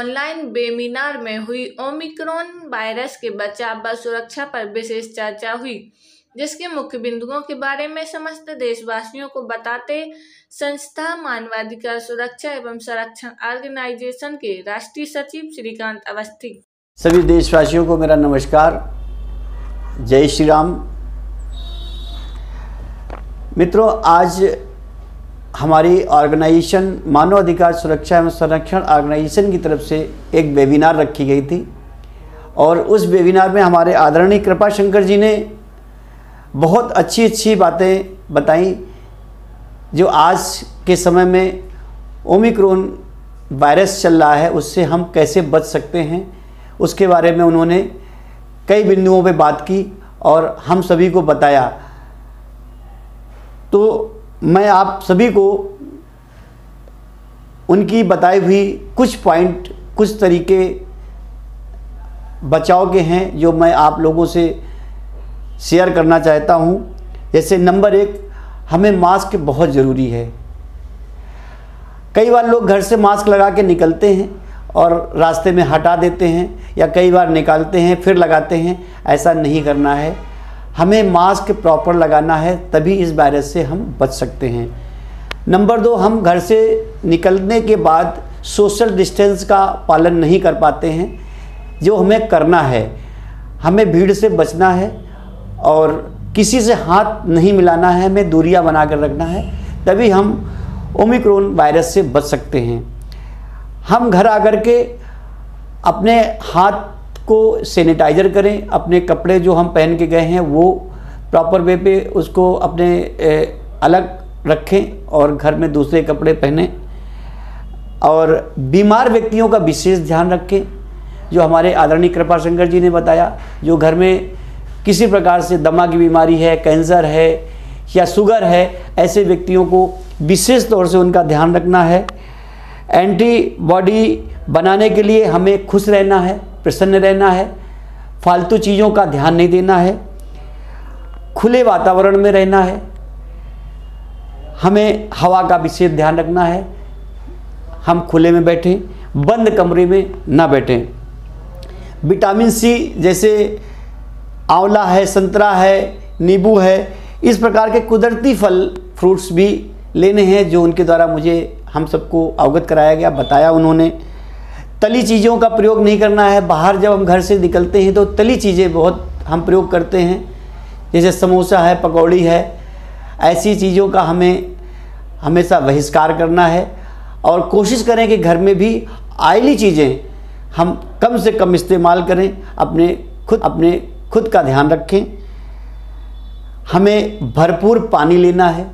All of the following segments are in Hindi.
ऑनलाइन वेबिनार में हुई ओमिक्रॉन वायरस के बचाव व सुरक्षा पर विशेष चर्चा हुई, जिसके मुख्य बिंदुओं के बारे में समस्त देशवासियों को बताते संस्था, मानवाधिकार सुरक्षा एवं संरक्षण ऑर्गेनाइजेशन के राष्ट्रीय सचिव श्रीकांत अवस्थी। सभी देशवासियों को मेरा नमस्कार। जय श्री राम। मित्रों, आज हमारी ऑर्गेनाइजेशन, मानव अधिकार सुरक्षा एवं संरक्षण ऑर्गेनाइजेशन की तरफ़ से एक वेबिनार रखी गई थी। और उस वेबिनार में हमारे आदरणीय कृपा शंकर जी ने बहुत अच्छी अच्छी बातें बताई, जो आज के समय में ओमिक्रोन वायरस चल रहा है, उससे हम कैसे बच सकते हैं? उसके बारे में उन्होंने कई बिंदुओं पे बात की और हम सभी को बताया। तो मैं आप सभी को उनकी बताई हुई कुछ पॉइंट कुछ तरीके बचाव के हैं, जो मैं आप लोगों से शेयर करना चाहता हूँ। जैसे नंबर एक, हमें मास्क बहुत ज़रूरी है। कई बार लोग घर से मास्क लगा के निकलते हैं और रास्ते में हटा देते हैं या कई बार निकालते हैं, फिर लगाते हैं। ऐसा नहीं करना है। हमें मास्क प्रॉपर लगाना है, तभी इस वायरस से हम बच सकते हैं। नंबर दो, हम घर से निकलने के बाद सोशल डिस्टेंस का पालन नहीं कर पाते हैं। जो हमें करना है, हमें भीड़ से बचना है और किसी से हाथ नहीं मिलाना है, हमें दूरियाँ बना कर रखना है, तभी हम ओमिक्रोन वायरस से बच सकते हैं। हम घर आकर के अपने हाथ को सैनिटाइज़र करें, अपने कपड़े जो हम पहन के गए हैं, वो प्रॉपर वे पे उसको अपने अलग रखें और घर में दूसरे कपड़े पहने। और बीमार व्यक्तियों का विशेष ध्यान रखें, जो हमारे आदरणीय कृपा शंकर जी ने बताया, जो घर में किसी प्रकार से दमा की बीमारी है, कैंसर है या शुगर है, ऐसे व्यक्तियों को विशेष तौर से उनका ध्यान रखना है। एंटीबॉडी बनाने के लिए हमें खुश रहना है। प्रसन्न रहना है, फालतू चीज़ों का ध्यान नहीं देना है, खुले वातावरण में रहना है, हमें हवा का विशेष ध्यान रखना है, हम खुले में बैठें, बंद कमरे में ना बैठें। विटामिन सी जैसे आंवला है, संतरा है, नींबू है, इस प्रकार के कुदरती फल, फ्रूट्स भी लेने हैं जो उनके द्वारा मुझे, हम सबको अवगत कराया गया, बताया उन्होंने। तली चीज़ों का प्रयोग नहीं करना है। बाहर जब हम घर से निकलते हैं तो तली चीज़ें बहुत हम प्रयोग करते हैं। जैसे समोसा है, पकौड़ी है, ऐसी चीज़ों का हमें, हमेशा बहिष्कार करना है। और कोशिश करें कि घर में भी आयली चीज़ें हम कम से कम इस्तेमाल करें। अपने खुद अपने खुद का ध्यान रखें। हमें भरपूर पानी लेना है।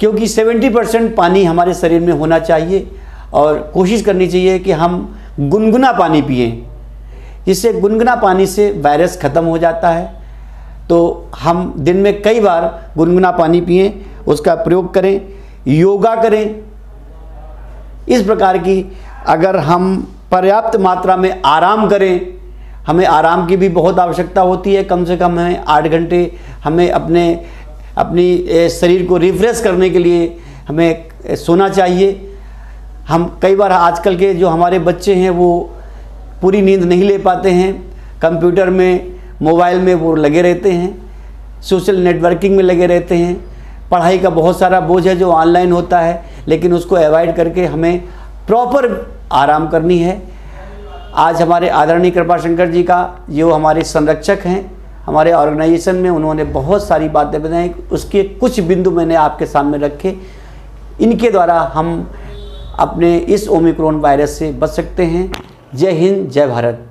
क्योंकि 70 परसेंट पानी हमारे शरीर में होना चाहिए। और कोशिश करनी चाहिए कि हम गुनगुना पानी पिए, जिससे गुनगुना पानी से वायरस ख़त्म हो जाता है। तो हम दिन में कई बार गुनगुना पानी पिए, उसका प्रयोग करें, योगा करें। इस प्रकार की अगर हम पर्याप्त मात्रा में आराम करें, हमें आराम की भी बहुत आवश्यकता होती है। कम से कम हमें आठ घंटे हमें अपने, अपनी शरीर को रिफ्रेश करने के लिए हमें सोना चाहिए। हम कई बार आजकल के जो हमारे बच्चे हैं, वो पूरी नींद नहीं ले पाते हैं। कंप्यूटर में, मोबाइल में वो लगे रहते हैं, सोशल नेटवर्किंग में लगे रहते हैं। पढ़ाई का बहुत सारा बोझ है जो ऑनलाइन होता है, लेकिन उसको अवॉइड करके हमें प्रॉपर आराम करनी है। आज हमारे आदरणीय कृपा शंकर जी का जो हमारे संरक्षक हैं, हमारे ऑर्गेनाइजेशन में उन्होंने बहुत सारी बातें बताई, उसके कुछ बिंदु मैंने आपके सामने रखे। इनके द्वारा हम अपने इस ओमिक्रोन वायरस से बच सकते हैं। जय हिंद जय भारत।